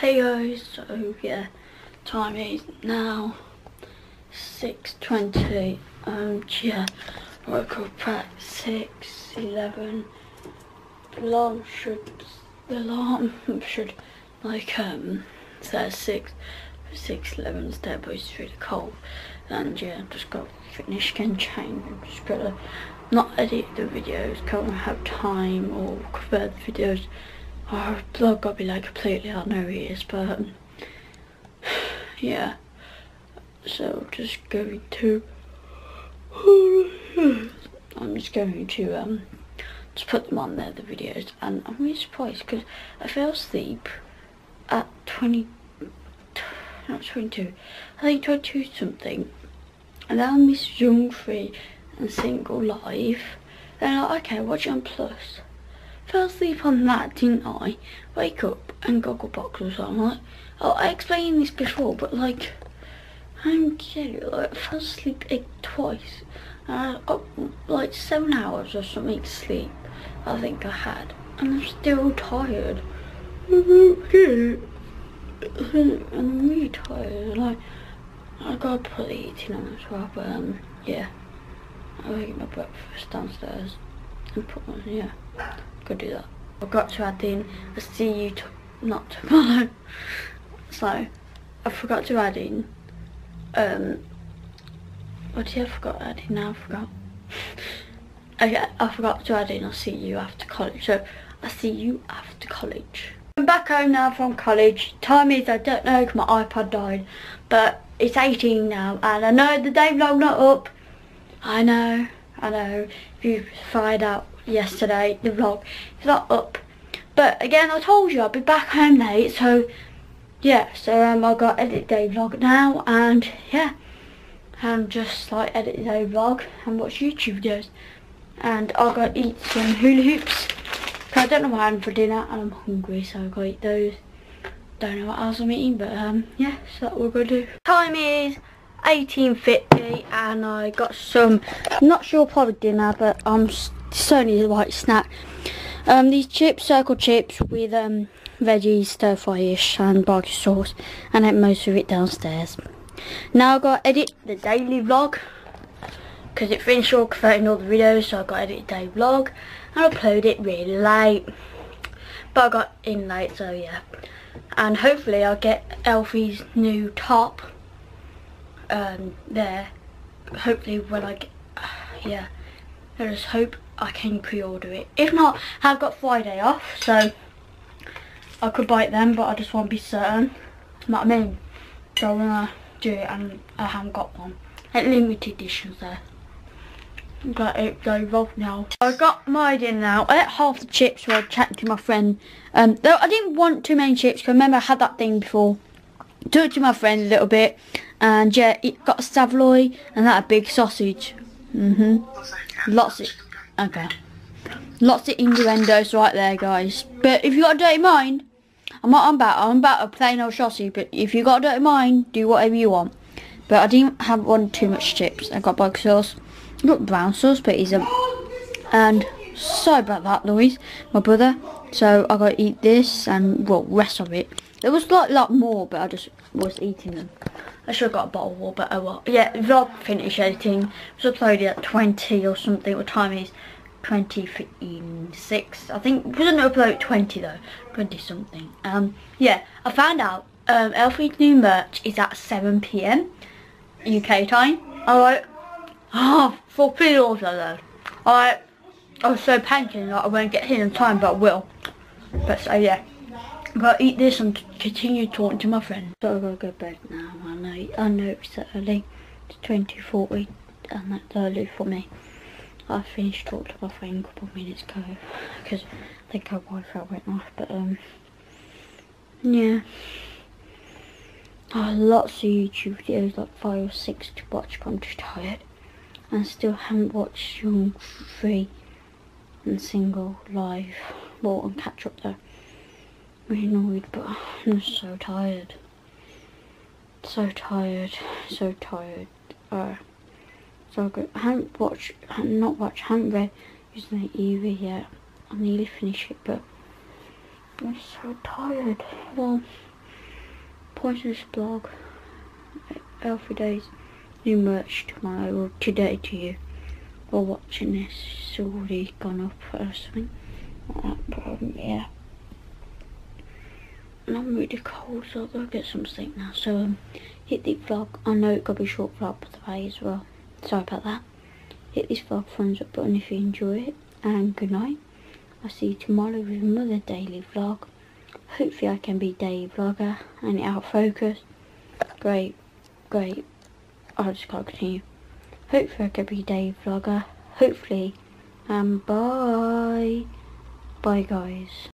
Hey guys, so yeah, time is now 6.20, um, yeah, up at 6.11, the alarm should, the alarm should, like, um, say 6, 6.11 instead, but it's really cold, and yeah, just got finish getting changed, I'm just gotta not edit the videos, can't have time, or convert the videos, our blog got me like completely know he is, but um, yeah. So just going to I'm just going to um just put them on there the videos and I'm really surprised because I fell asleep at 20 not 22 I think 22 something and then I missed Young Free and Single Live then I'm like okay watch on Plus fell asleep on that, didn't I? Wake up and Gogglebox was on. Like, oh, I explained this before, but like, I'm kidding. Like, I fell asleep like, twice. And I got like seven hours or something sleep. I think I had, and I'm still tired. I'm really tired. Like, I gotta put the eating on as well, but um, yeah. I'll eat my breakfast downstairs and put on, yeah go do that. I've got to add in a see you not tomorrow. so I forgot to add in um what did I forgot to add in now? I forgot. okay, I forgot to add in I'll see you after college. So I'll see you after college. I'm back home now from college. Time is I don't know my iPad died. But it's 18 now and I know the day vlog not up. I know, I know. If you find out yesterday, the vlog. It's not up. But again, I told you I'll be back home late, so yeah, so um, I got edit day vlog now, and yeah, I'm just like edit day vlog and watch YouTube videos. And I'll go eat some hula hoops. Cause I don't know what I'm for dinner, and I'm hungry, so I'll go eat those. Don't know what else I'm eating, but um, yeah, so that's what we're do. Time is 18.50 and I got some, not sure probably dinner, but I'm it's only a white snack. Um, these chips, circle chips with um, veggies, stir fry-ish and barbecue sauce and I most of it downstairs. Now I've got to edit the daily vlog because it finished all converting all the videos so I've got to edit the daily vlog and upload it really late. But I got in late so yeah. And hopefully I'll get Alfie's new top um, there. Hopefully when I get, yeah. I just hope I can pre-order it. If not, I've got Friday off, so I could buy it then, but I just want to be certain. You know what I mean? So I'm gonna do it, and I haven't got one. At limited editions there. Got it go now. I got my dinner now. I ate half the chips while chatting to my friend. Um, though I didn't want too many chips because remember I had that thing before. Took to my friend a little bit, and yeah, it got a Savoy and that a big sausage. Mhm. Lots of Okay. Lots of innuendos right there, guys. But if you got a dirty mind, I'm not on about. I'm about a plain old chassis. But if you got a dirty mind, do whatever you want. But I didn't have one too much chips. I got bug sauce. Not brown sauce, but he's a. And sorry about that, Louise, my brother. So I got to eat this and well, rest of it. There was like a lot more, but I just was eating them. I should have got a bottle of water, but oh well. Yeah, vlog finish editing. It was uploaded at 20 or something. What time is 26? I think it wasn't uploaded 20 though. 20 something. Um, yeah, I found out um, Alfie's new merch is at 7 p.m. UK time. Alright. Oh, for pre-order though. Alright. I was so panicking that I won't get here in time, but I will. But so yeah. Gonna eat this and continue talking to my friend. So I gotta go to bed now. I know, I know it's early. It's 2040 and that's early for me. I finished talking to my friend a couple of minutes ago because I think her Wi-Fi went off. But um, yeah. I have lots of YouTube videos, like five or six to watch, but I'm just tired. I still haven't watched Young Free and Single live. Well, and catch up though really annoyed, but I'm so tired. So tired, so tired. Uh, so good. I haven't watched, not watched, I haven't read using the Eevee yet. I nearly finished it, but I'm so tired. Well, watching this vlog. Healthy days. New merch tomorrow or today to you. Or watching this, it's already gone up or something. Alright, but um, yeah. And I'm really cold, so I'll go get some sleep now. So um, hit the vlog. I know it could be a short vlog today as well. Sorry about that. Hit this vlog thumbs up button if you enjoy it. And good night. I'll see you tomorrow with another daily vlog. Hopefully I can be daily vlogger and out focus. Great, great. I'll just gotta continue. Hopefully I can be daily vlogger. Hopefully. And bye. Bye guys.